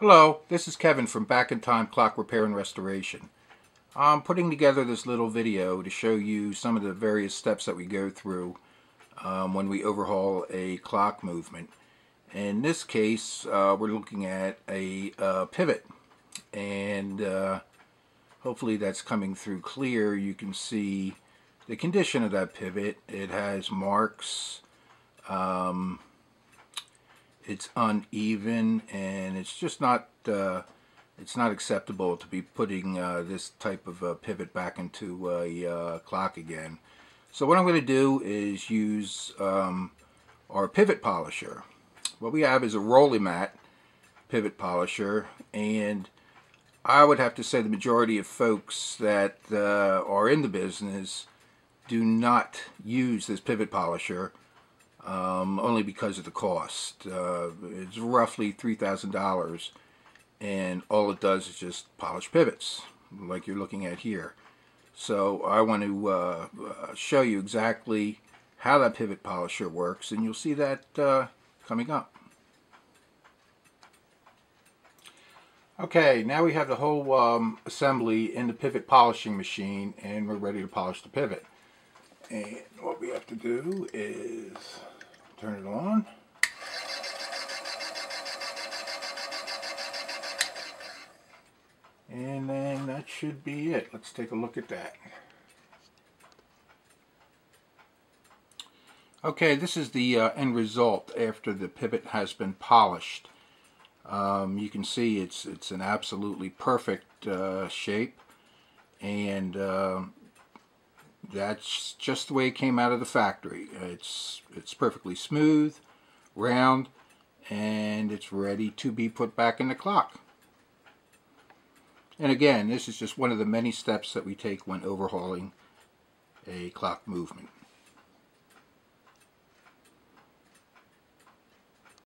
Hello, this is Kevin from Back in Time Clock Repair and Restoration. I'm putting together this little video to show you some of the various steps that we go through um, when we overhaul a clock movement. In this case, uh, we're looking at a uh, pivot and uh, hopefully that's coming through clear. You can see the condition of that pivot. It has marks. Um, it's uneven and it's just not uh, it's not acceptable to be putting uh, this type of uh, pivot back into a uh, clock again. So what I'm going to do is use um, our pivot polisher. What we have is a Roly Rollimat pivot polisher and I would have to say the majority of folks that uh, are in the business do not use this pivot polisher um, only because of the cost. Uh, it's roughly $3,000 and all it does is just polish pivots like you're looking at here. So I want to uh, uh, show you exactly how that pivot polisher works and you'll see that uh, coming up. Okay, now we have the whole um, assembly in the pivot polishing machine and we're ready to polish the pivot. And what we have to do is turn it on. And then that should be it. Let's take a look at that. Okay, this is the uh, end result after the pivot has been polished. Um, you can see it's it's an absolutely perfect uh, shape and uh, that's just the way it came out of the factory. It's, it's perfectly smooth, round, and it's ready to be put back in the clock. And again, this is just one of the many steps that we take when overhauling a clock movement.